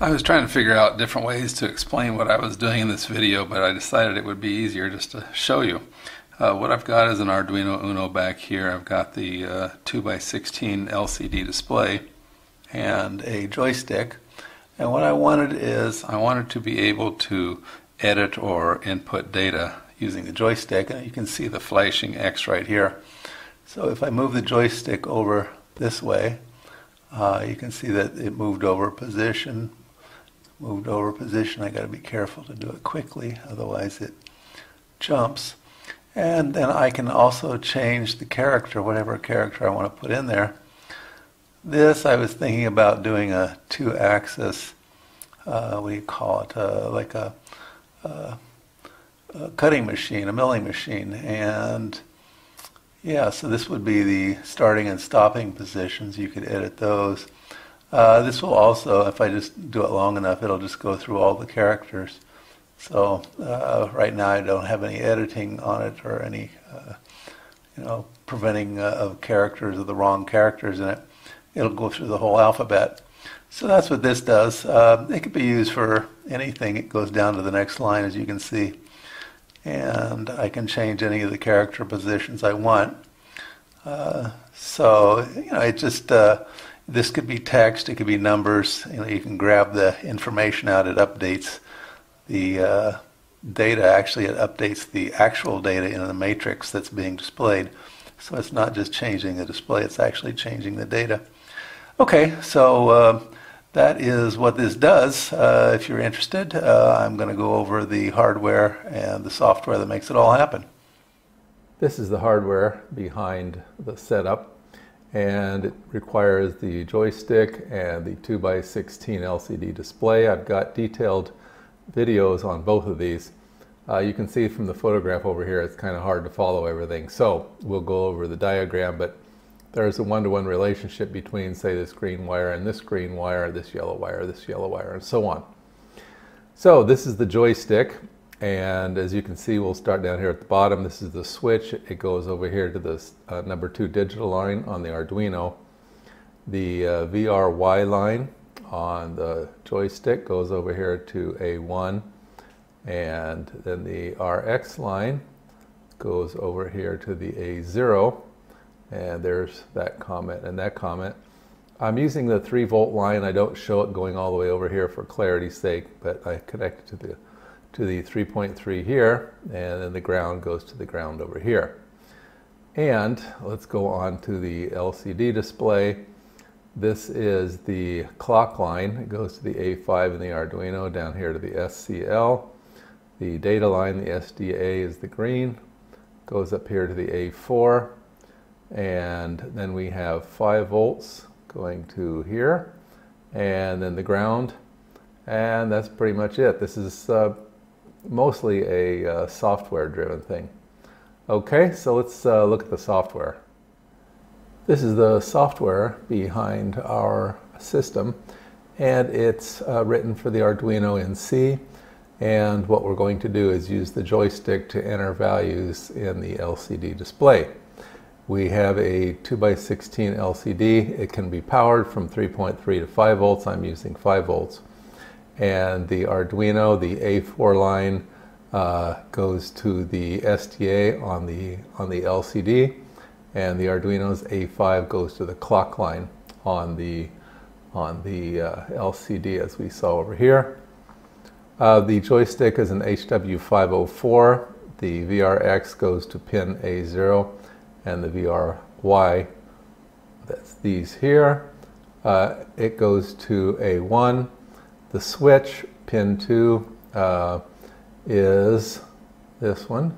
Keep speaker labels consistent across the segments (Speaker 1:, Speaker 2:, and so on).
Speaker 1: I was trying to figure out different ways to explain what I was doing in this video, but I decided it would be easier just to show you. Uh, what I've got is an Arduino Uno back here. I've got the uh, 2x16 LCD display and a joystick. And what I wanted is I wanted to be able to edit or input data using the joystick. And you can see the flashing X right here. So if I move the joystick over this way, uh, you can see that it moved over position, moved over position. I got to be careful to do it quickly, otherwise it jumps. And then I can also change the character, whatever character I want to put in there. This I was thinking about doing a two-axis, uh, what do you call it, uh, like a, a, a cutting machine, a milling machine. And yeah, so this would be the starting and stopping positions. You could edit those. Uh, this will also, if I just do it long enough, it'll just go through all the characters. So uh, right now I don't have any editing on it or any, uh, you know, preventing uh, of characters or the wrong characters in it. It'll go through the whole alphabet. So that's what this does. Uh, it could be used for anything. It goes down to the next line, as you can see. And I can change any of the character positions I want. Uh, so, you know, it just this could be text, it could be numbers. You know, you can grab the information out. It updates the uh, data. Actually, it updates the actual data in the matrix that's being displayed. So it's not just changing the display; it's actually changing the data. Okay, so uh, that is what this does. Uh, if you're interested, uh, I'm going to go over the hardware and the software that makes it all happen.
Speaker 2: This is the hardware behind the setup and it requires the joystick and the 2x16 LCD display. I've got detailed videos on both of these. Uh, you can see from the photograph over here it's kind of hard to follow everything so we'll go over the diagram but there's a one-to-one -one relationship between say this green wire and this green wire, this yellow wire, this yellow wire and so on. So this is the joystick and as you can see, we'll start down here at the bottom. This is the switch. It goes over here to the uh, number two digital line on the Arduino. The uh, VRY line on the joystick goes over here to A1. And then the RX line goes over here to the A0. And there's that comment and that comment. I'm using the 3 volt line. I don't show it going all the way over here for clarity's sake, but I connect it to the to the 3.3 here, and then the ground goes to the ground over here. And let's go on to the LCD display. This is the clock line. It goes to the A5 in the Arduino down here to the SCL. The data line, the SDA, is the green. Goes up here to the A4. And then we have 5 volts going to here. And then the ground. And that's pretty much it. This is uh, mostly a uh, software driven thing. Okay, so let's uh, look at the software. This is the software behind our system and it's uh, written for the Arduino in C and what we're going to do is use the joystick to enter values in the LCD display. We have a 2x16 LCD. It can be powered from 3.3 to 5 volts. I'm using 5 volts and the Arduino, the A4 line uh, goes to the SDA on the on the LCD, and the Arduino's A5 goes to the clock line on the on the uh, LCD as we saw over here. Uh, the joystick is an HW504. The VRX goes to pin A0, and the VRY, that's these here, uh, it goes to A1 the switch, pin 2, uh, is this one.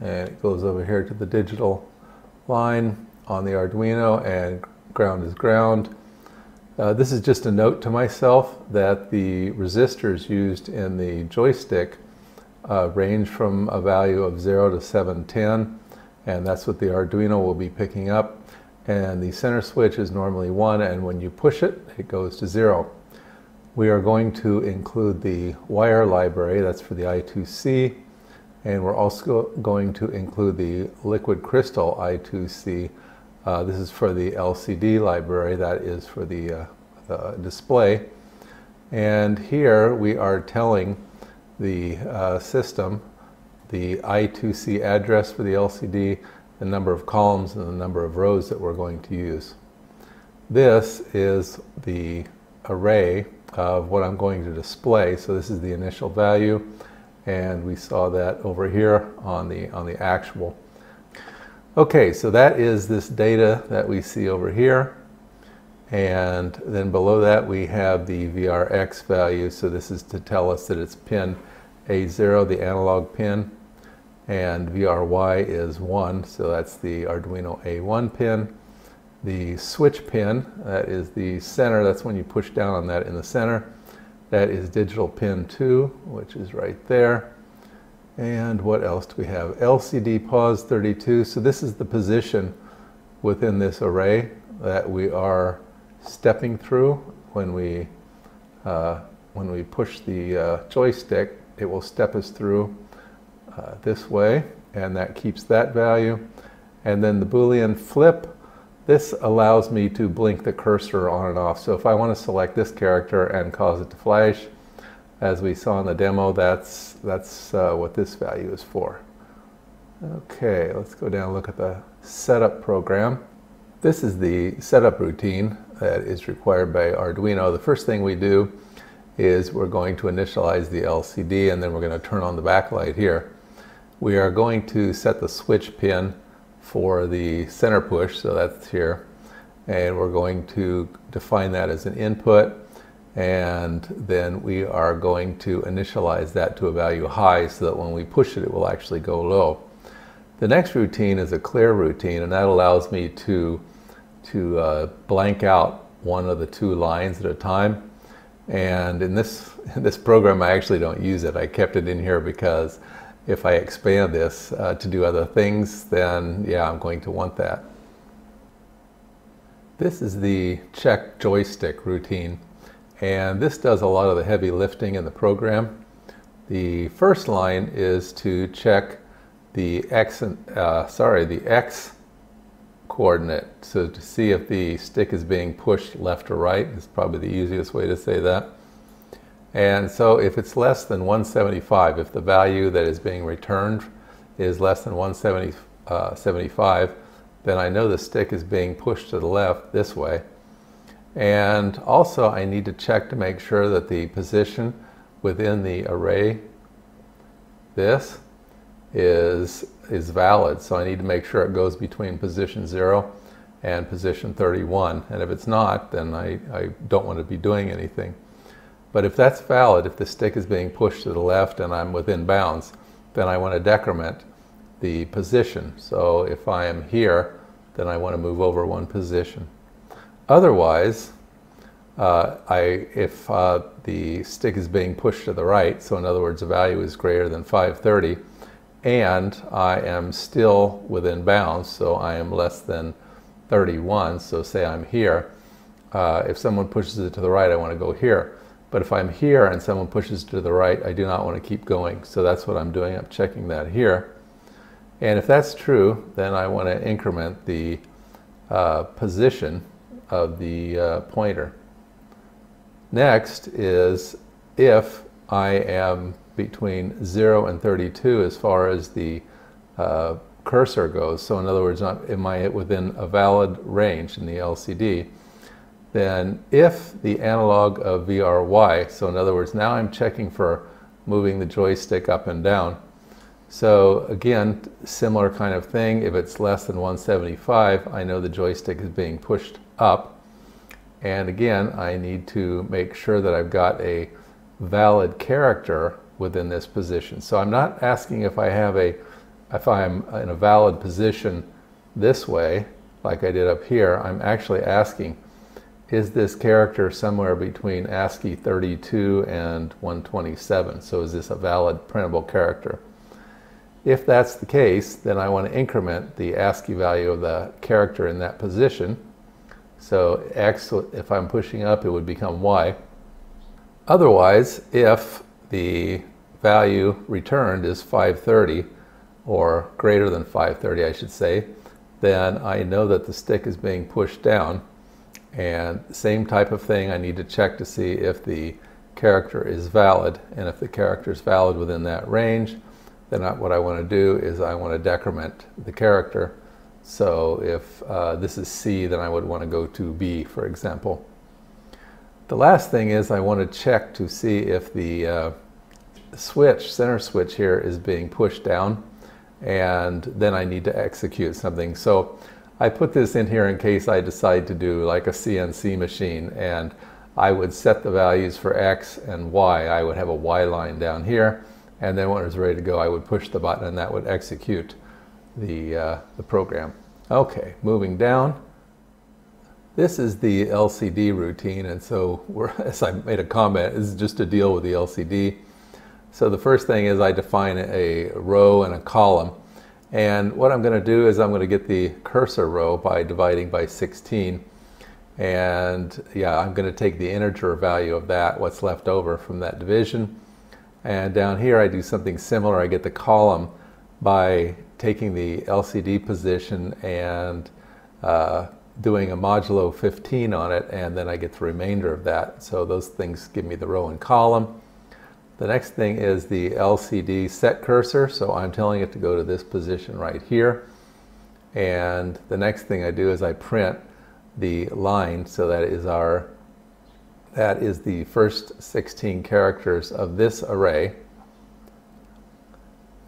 Speaker 2: And it goes over here to the digital line on the Arduino and ground is ground. Uh, this is just a note to myself that the resistors used in the joystick uh, range from a value of 0 to 710 and that's what the Arduino will be picking up and the center switch is normally 1 and when you push it it goes to 0. We are going to include the wire library, that's for the I2C, and we're also going to include the liquid crystal I2C. Uh, this is for the LCD library, that is for the, uh, the display. And here we are telling the uh, system the I2C address for the LCD, the number of columns and the number of rows that we're going to use. This is the array of what I'm going to display. So this is the initial value and we saw that over here on the on the actual. Okay, so that is this data that we see over here. And then below that we have the VRX value. So this is to tell us that it's pin A0, the analog pin, and VRY is 1, so that's the Arduino A1 pin. The switch pin, that is the center, that's when you push down on that in the center. That is digital pin 2, which is right there. And what else do we have? LCD pause 32. So this is the position within this array that we are stepping through when we uh, when we push the uh, joystick. It will step us through uh, this way, and that keeps that value. And then the Boolean flip. This allows me to blink the cursor on and off. So if I want to select this character and cause it to flash, as we saw in the demo, that's, that's uh, what this value is for. Okay, let's go down and look at the setup program. This is the setup routine that is required by Arduino. The first thing we do is we're going to initialize the LCD and then we're going to turn on the backlight here. We are going to set the switch pin for the center push, so that's here. And we're going to define that as an input and then we are going to initialize that to a value high so that when we push it, it will actually go low. The next routine is a clear routine, and that allows me to, to uh, blank out one of the two lines at a time. And in this, in this program, I actually don't use it. I kept it in here because if I expand this uh, to do other things, then yeah, I'm going to want that. This is the check joystick routine. And this does a lot of the heavy lifting in the program. The first line is to check the x, uh, sorry, the x coordinate. So to see if the stick is being pushed left or right is probably the easiest way to say that. And so if it's less than 175, if the value that is being returned is less than 175, uh, then I know the stick is being pushed to the left this way. And also I need to check to make sure that the position within the array, this, is, is valid. So I need to make sure it goes between position 0 and position 31. And if it's not, then I, I don't want to be doing anything. But if that's valid, if the stick is being pushed to the left and I'm within bounds, then I want to decrement the position. So if I am here, then I want to move over one position. Otherwise, uh, I, if uh, the stick is being pushed to the right, so in other words, the value is greater than 530, and I am still within bounds, so I am less than 31, so say I'm here, uh, if someone pushes it to the right, I want to go here. But if I'm here and someone pushes to the right, I do not want to keep going. So that's what I'm doing. I'm checking that here. And if that's true, then I want to increment the uh, position of the uh, pointer. Next is if I am between 0 and 32 as far as the uh, cursor goes, so in other words, am I within a valid range in the LCD, then if the analog of VRY, so in other words, now I'm checking for moving the joystick up and down. So again, similar kind of thing, if it's less than 175, I know the joystick is being pushed up. And again, I need to make sure that I've got a valid character within this position. So I'm not asking if I have a, if I'm in a valid position this way, like I did up here, I'm actually asking, is this character somewhere between ASCII 32 and 127? So is this a valid printable character? If that's the case, then I want to increment the ASCII value of the character in that position so x, if I'm pushing up, it would become y. Otherwise, if the value returned is 530, or greater than 530, I should say, then I know that the stick is being pushed down. And same type of thing, I need to check to see if the character is valid. And if the character is valid within that range, then I, what I want to do is I want to decrement the character. So if uh, this is C, then I would want to go to B, for example. The last thing is I want to check to see if the uh, switch, center switch here, is being pushed down, and then I need to execute something. So I put this in here in case I decide to do like a CNC machine, and I would set the values for X and Y. I would have a Y line down here, and then when it was ready to go, I would push the button and that would execute the, uh, the program. Okay, moving down. This is the LCD routine, and so as I made a comment, this is just to deal with the LCD. So the first thing is I define a row and a column. And what I'm going to do is I'm going to get the cursor row by dividing by 16. And yeah, I'm going to take the integer value of that, what's left over from that division. And down here I do something similar. I get the column by taking the LCD position and uh, doing a modulo 15 on it, and then I get the remainder of that. So those things give me the row and column. The next thing is the LCD set cursor. So I'm telling it to go to this position right here. And the next thing I do is I print the line so that is our that is the first 16 characters of this array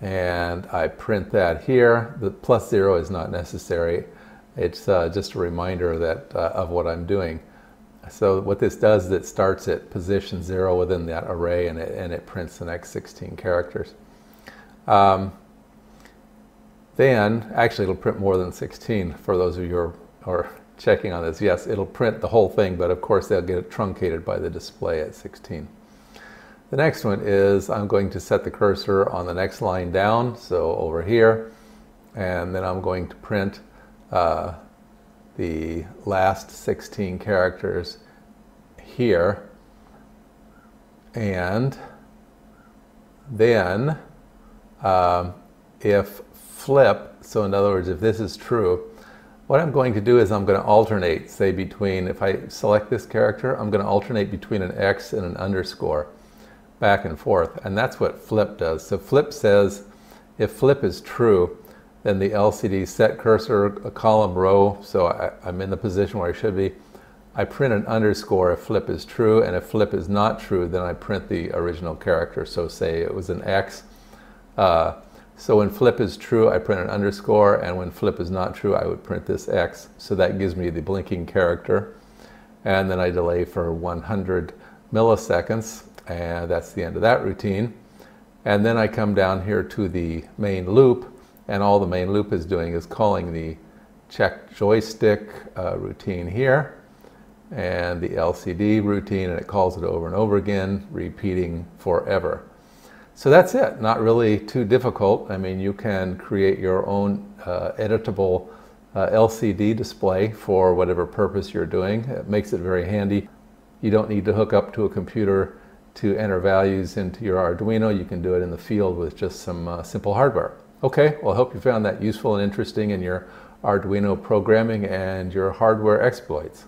Speaker 2: and I print that here the plus zero is not necessary it's uh, just a reminder that uh, of what I'm doing. So what this does is it starts at position zero within that array and it, and it prints the next 16 characters. Um, then, actually it'll print more than 16 for those of you who are, checking on this. Yes, it'll print the whole thing, but of course they'll get it truncated by the display at 16. The next one is I'm going to set the cursor on the next line down, so over here, and then I'm going to print uh, the last 16 characters here. And then um, if flip, so in other words, if this is true, what I'm going to do is I'm going to alternate, say between, if I select this character, I'm going to alternate between an X and an underscore back and forth. And that's what flip does. So flip says, if flip is true, then the LCD set cursor a column row, so I, I'm in the position where I should be. I print an underscore if flip is true, and if flip is not true, then I print the original character. So say it was an X. Uh, so when flip is true, I print an underscore, and when flip is not true, I would print this X. So that gives me the blinking character. And then I delay for 100 milliseconds, and that's the end of that routine. And then I come down here to the main loop, and all the main loop is doing is calling the check joystick uh, routine here and the LCD routine, and it calls it over and over again, repeating forever. So that's it, not really too difficult. I mean, you can create your own uh, editable uh, LCD display for whatever purpose you're doing. It makes it very handy. You don't need to hook up to a computer to enter values into your Arduino. You can do it in the field with just some uh, simple hardware. Okay, well I hope you found that useful and interesting in your Arduino programming and your hardware exploits.